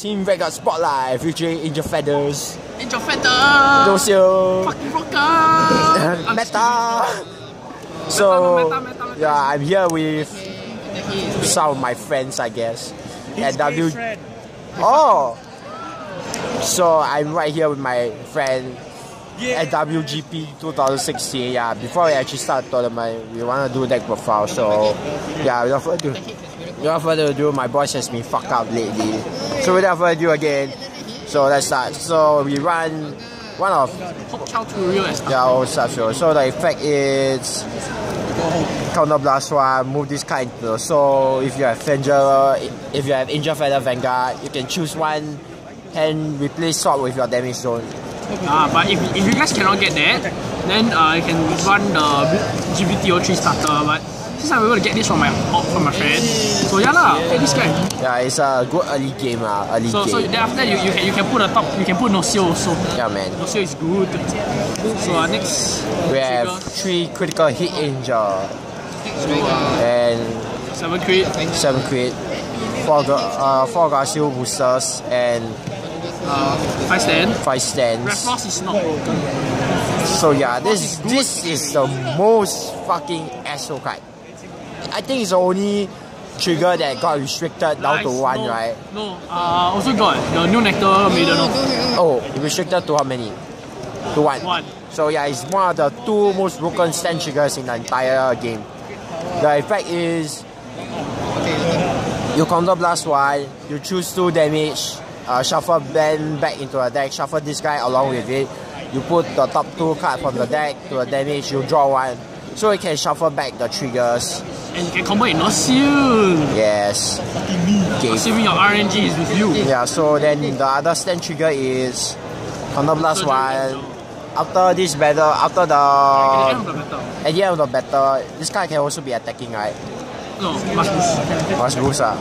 Team Vanguard Spotlight featuring Angel Feathers. Angel Feather! Lucio. Fucking rocker! Meta. So meta, meta, meta. yeah, I'm here with some of my friends, I guess. At W. Oh. So I'm right here with my friend at WGP 2016. Yeah, before we actually start the tournament, we want to do deck profile. So yeah, without further ado, without further ado, my voice has been fucked up lately. So without further ado again, so let's start. So we run one of yeah, all stuff. So, so the effect is counter blast one, move this the so if you have Fender, if you have Angel Feather Vanguard, you can choose one and replace swap with your damage zone. Ah, but if, if you guys cannot get that, then uh, you can run the GBTO3 starter. But since I'm able to get this from my from my friend, so yeah lah, get this guy. Yeah, it's a good early game, uh, early So so then after that you, you can you can put a top you can put Nociel also. Yeah, man. Nociel is good. So uh, next We have trigger, three critical hit angel so, uh, and seven crit, seven crit, four uh, four Garcia boosters and uh, five stand. five stands. Refrost is not broken. So yeah, this this is the most fucking asshole card. I think it's the only trigger that got restricted down to one, no, right? No, uh, also got the new nectar maiden. Oh, restricted to how many? To one. One. So yeah, it's one of the two most broken stand triggers in the entire game. The effect is you counter blast one, you choose two damage, uh, shuffle Ben back into a deck, shuffle this guy along with it. You put the top two card from the deck to a damage, you draw one. So you can shuffle back the triggers. And you can combo it Nociel. Yes. Okay. Assuming your RNG is with you. Yeah, so then the other stand trigger is counter blast one. After this battle, after At the end the of the battle. at the end of the battle, this guy can also be attacking, right? No, must boost. Must boost ah.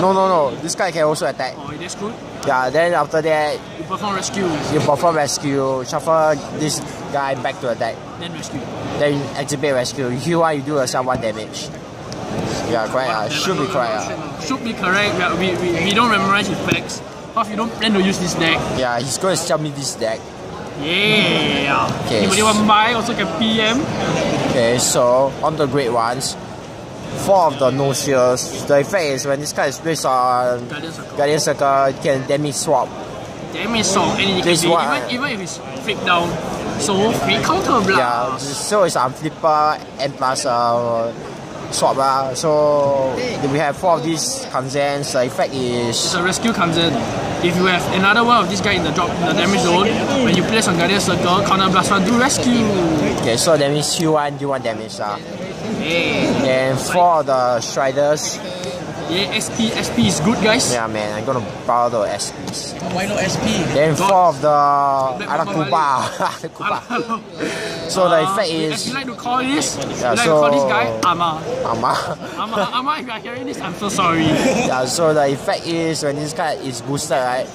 No, no, no. This guy can also attack. Oh, that's good. Yeah, then after that, You perform rescue, you perform rescue, shuffle this guy back to attack. then rescue. Then you activate rescue. You heal one, you do yourself one damage. Yeah, correct. ah. Should be correct. ah. Should be correct. We, we, we, we don't memorize effects. Because we don't plan to use this deck. Yeah, he's going to sell me this deck. Yeah. Okay. Anybody want to buy also can PM. Okay, so on the great ones, four of the no shields. The effect is when this card is placed on Guardian Circle. Guardian Circle, you can damage swap. Damage song. And it can be, one- even, even if it's flipped down. So free counter Yeah, so it's on flipper and plus uh, swap. Uh. So we have four of these consents. The effect is It's a rescue comes in. If you have another one of this guy in the drop in the damage zone, when you place on Guardian Circle, counter blast one, do rescue. okay. So that means you one, do one damage. Uh. Yeah. And four of the Striders. Yeah, SP, SP is good guys. Yeah, man, I'm gonna borrow the SPs. Why not SP? Then four of the Arakuba. Arakuba. So the effect As is you like to call this, Yeah, you like to call this guy Ama. Ama. Ama, Ama, if you are hearing this, I'm so sorry. Yeah, so the effect is when this card is boosted, right?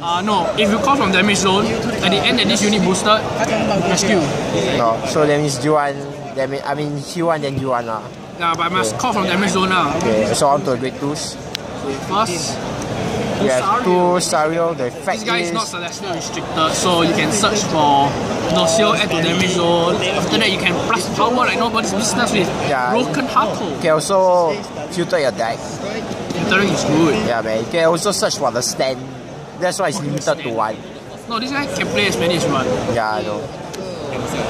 Uh, no, if you call from damage zone, at the end that this unit boosted, rescue. No, so that means you one, that mean, I mean he one then you one lah. Yeah, but I must call from damage zone now. Okay, so on to the great twos. First, We have two Sario. The effect this guy is is not celestial restricted, so you can search for Nociel add to damage zone. After that, you can plus power like nobody's business with Yeah. Broken Heartle. you can also filter your deck. Filtering is good. Yeah, man. You can also search for the stand. That's why it's limited to one. No, this guy can play as many as you want. Yeah, I know.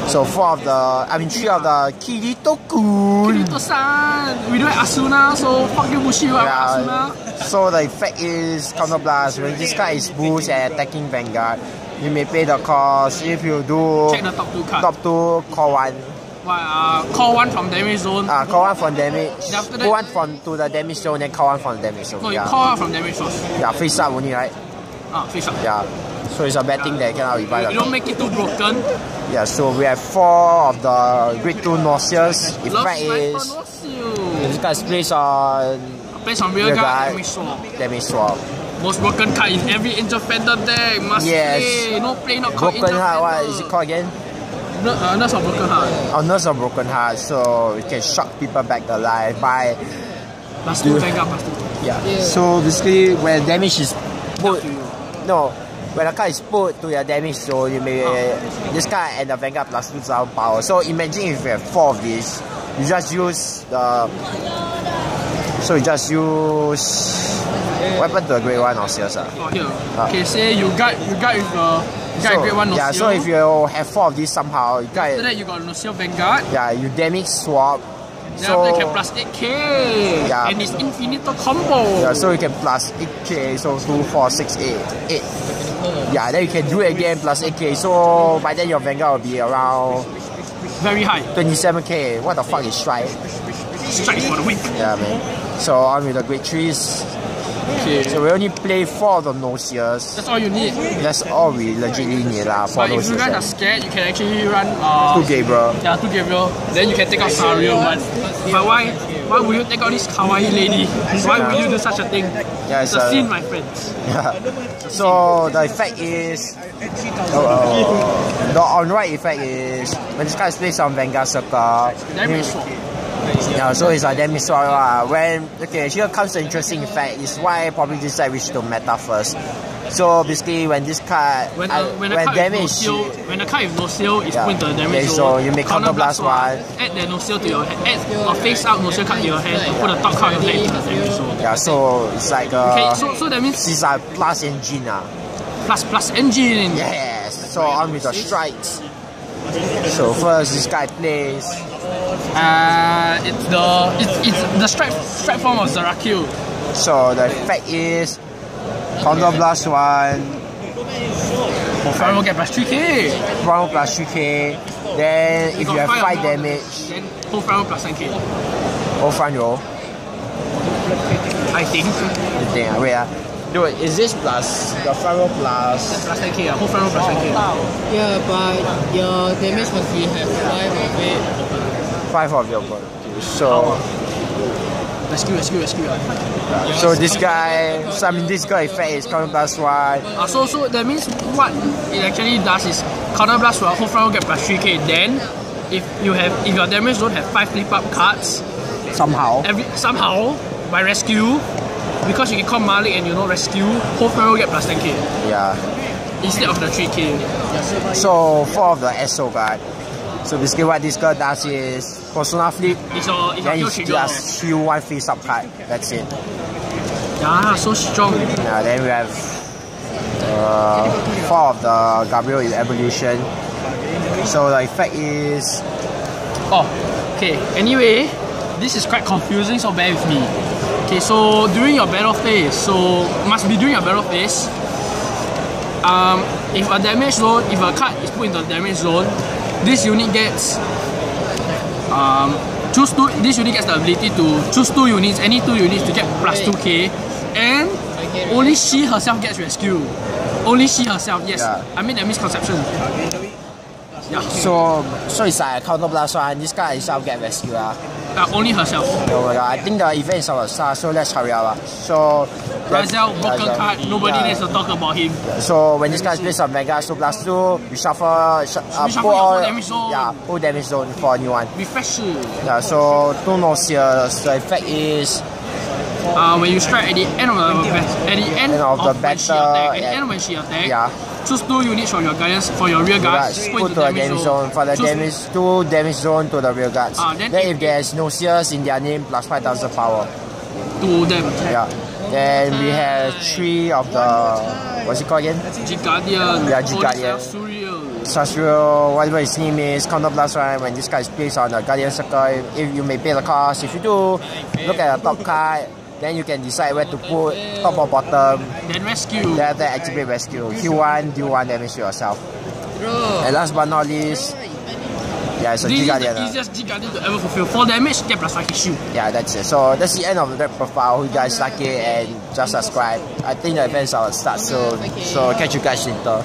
So four of the, I mean three of the Kirito-kun. Kirito-san, we don't have Asuna, so fuck you Bushiroad, Yeah. Asuna. So the effect is counter blast. When this guy is boost and attacking Vanguard, you may pay the cost. If you do Check the top two cards. top two, call one. Why, uh, call one from damage zone. Uh, call one from damage. After that- Call one from to the damage zone, then call one from the damage zone. no, you yeah. call out from damage source. yeah, face up only, right? Ah, face up. Yeah. So it's a bad thing that you cannot revive You don't make it too broken. Yeah, so we have four of the grade 2 nauseous. Love Effect Sniper is Nociel. this guy's placed on Place on real Real guy, damage swap. damage swap. Most broken card in every Angel Feather deck. Must Yes. play. No play, not called Broken Heart, what is it called again? No, uh, Nurse of Broken Heart. Oh, Nurse of Broken Heart, so we can shock people back alive by Plus two Vanguard, plus two. Yeah. So basically, when damage is put, no, when a card is put to your damage zone, you may uh, this card and the Vanguard plus two thousand power. So imagine if you have four of these, you just use the. So you just use weapon to the grade one or sales. Uh. Oh here. Okay, say you got you got with uh you got So, grade one no yeah, so if you have four of these somehow, you After got that you got Nociel Vanguard. yeah, you damage swap. Then So after you can plus 8k. Yeah. And it's infinito combo. yeah, so you can plus 8k, so 2, 4, 6, 8, 8. Yeah, then you can do it again plus 8k. So by then your Vanguard will be around Very high. 27k. What the fuck is strike? Strike for the week. Yeah, man. So on with the great trees. Okay. So we only play four of the Nosias. That's all you need. That's all we legitly need lah for But if you guys are scared, you can actually run uh, Two Gabriel. Yeah, two Gabriel. Then you can take out Sario, but but why why would you take out this kawaii lady? Why would you do such a thing? Yeah, It's it's a scene, my friends. Yeah. So the effect is uh, the on right effect is when this guy is placed on Vanguard Circle. Yeah, so it's a damage swap lah. When okay, here comes the interesting effect. Is why I probably decide which to meta first. So basically, when this card When, uh, when card with no damage, seal, when a card with no seal is Yeah. the damage Okay, so you make counter blast one. Add the no seal to your hand. Add a face out no seal card to your hand and put a top card of your hand into the damage zone. yeah, so it's like a. Okay, uh, so so that means these are plus engine ah. plus plus engine. Yes. So on with the strikes. So first this guy plays. Uh, it's the it's, it's the strike strike form of Zerachiel. So the effect is counter blast one, Pharaoh get plus 3k. round plus 3k. Then if you have five damage, Then whole Pharaoh plus 10k. go front row. I think. The thing, ah, wait ah. Dude, is this plus the front row plus? Plus 10k, uh, whole Pharaoh plus 10k. Yeah, but your damage must be have five of it. Five of your body. So, Rescue, rescue, rescue. So this guy, so I mean this guy effect is counter blast one. Uh, so, so that means what it actually does is counter blast will whole Pharaoh get plus 3k. Then, if you have if your damage don't have five flip up cards, Somehow. every somehow by rescue, because you can call Malik and you know rescue, whole Pharaoh get plus 10k Yeah. instead of the 3k. So four of the SO guard. So basically what this guy does is Persona flip, It's a it's then he just heal one face up card. That's it. Yeah, so strong. Yeah, then we have uh, four of the Gabriel in evolution. So the effect is Oh, okay. Anyway, this is quite confusing, so bear with me. Okay, so during your battle phase, so must be during your battle phase. Um, if a damage zone, if a card is put into the damage zone, this unit gets um choose two. This unit gets the ability to choose two units, any two units to get plus two k, and only she herself gets rescue. Only she herself. Yes, Yeah. I mean that misconception. Yeah, so so it's like a counter blast one. This guy itself get rescued. Uh. Uh, only herself. So yeah, I think the event is our start, so let's hurry up. Uh. So Raziel, broken Raziel, card, nobody yeah. needs to talk about him. So when this guy plays on Mega so plus two, we shuffle, sh- uh, shuffle put your all, whole damage zone. yeah, full damage zone for a new one. Refresh. Yeah, so two Nosias, the effect is Uh, when you strike at the end of the bat- at the end, End of the battle, attack, at the end when she attack, yeah, choose two units from your guardians for your rear guards, put put to a damage zone. zone for the Choose- damage two damage zone to the rear guards. Ah, then then if- if there's Nosias in their name plus five thousand power. to them. Yeah. Then we have three of the what's it called again? G Guardian, Yeah, G Guardian. Sasrio, whatever his name is, counter blast right when this guy is placed on the Guardian Circle. If you may pay the cost, if you do, look at the top card, then you can decide where to put top or bottom. Then rescue. Then after that, activate rescue. Heal one, do one damage to yourself. Bro. And last but not least, yeah, it's a this G is Guardian. the easiest G Guardian to ever fulfill. 4 damage, get plus 5 hit shield. Yeah, that's it. So that's the end of deck profile. Hope you guys like it and just subscribe. I think the events will start soon. So catch you guys later.